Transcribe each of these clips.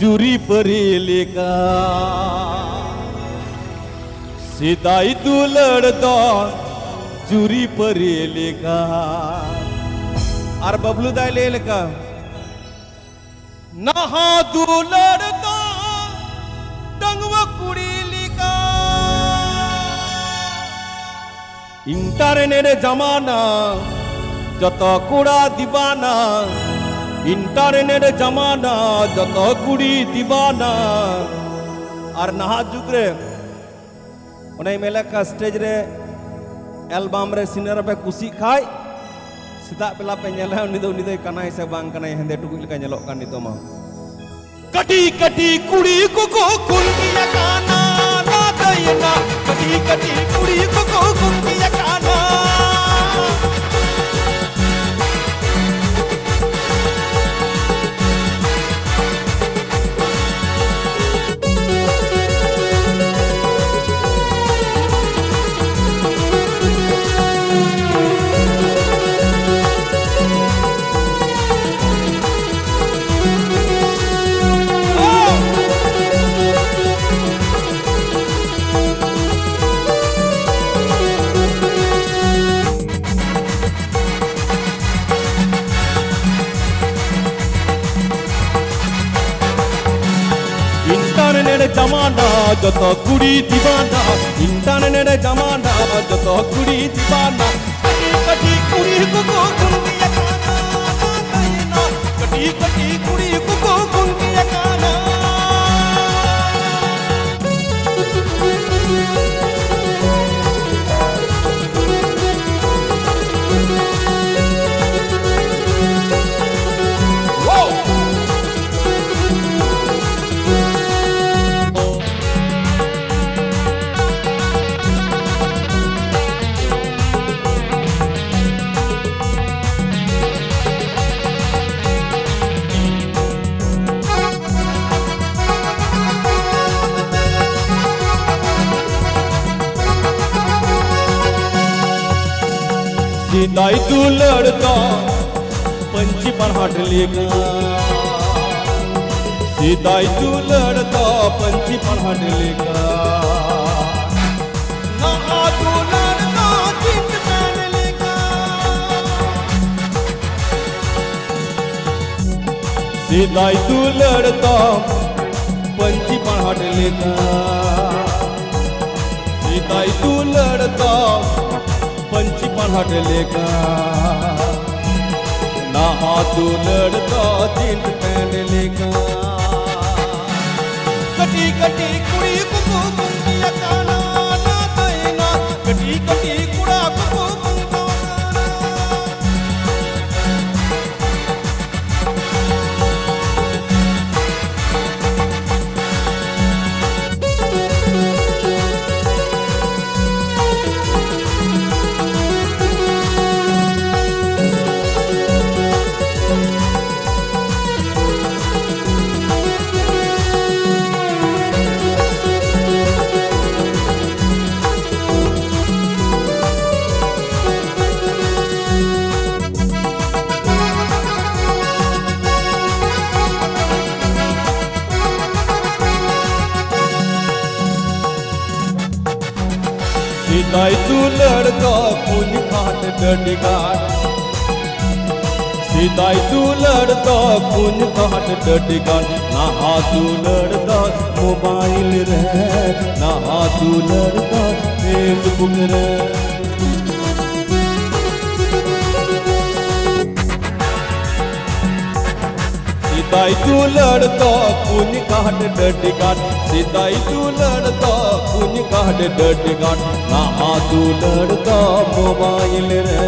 चुरी परेले का सीताई तू लड़दो, चुरी परेले आर बबलू दाय ले का नहा तू लड़दो, टंगव कुड़ी का जमाना, जत कुड़ा दीवाना और नहा जुग रे उन्हें मेले का स्टेज रे, एल्बम रे सिनेर पे कुसी खाय सीधा पेला पे नेला उनी दो उनी दो कनाई से बांग कनाई, हेंदे टुकुल का नेलो कान नितो मा। कटी कटी, कुड़ी को को कुंकी ना जमाना जत कुड़ी दीवाना इंटरनेट जमाना जत कुड़ी दीवाना कटी कटी कुड़ी सीताई तू लड़का पंची हट लेगा सीताई तू लड़का पंची हट लेगा ना तू लड़का जींस पहन लेगा सीताई तू लड़का हट लेगा। नहा तू लड़का पंची पढ़ लेगा ना हाथू लड़का जींस पहन लेगा। कटी कटी सीताई तू लड़का कुछ खाट डडिगाट सीताई तू लड़का कुछ खाट डडिगाट ना तू लड़का, मोबाइल रे। ना तू लड़का फेसबुक रे। सीताई तू कुछ काट डडिगाट सीताई तू कुछ काट डडिगाट ना तू लड़का मोबाइल रे।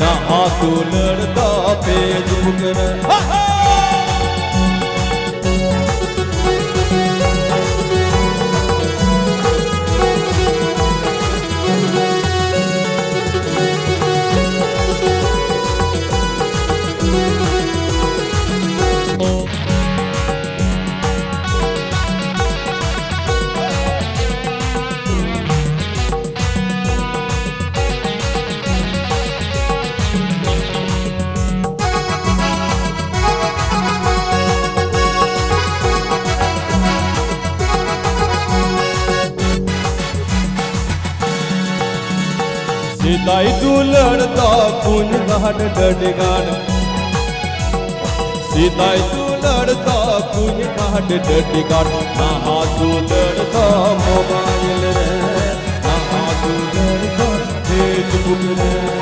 ना तू लड़ता फेसबुक सीताई तू लड़ता कुंज घाट डडगान सीताई, तू लड़ता कुंज घाट डडगान नहा तू लड़ता मोबाइल रे नहा तू लड़ता फेसबुक रे.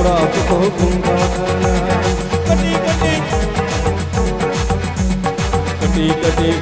हुकुम का वटाना कटी कटी कटी कटी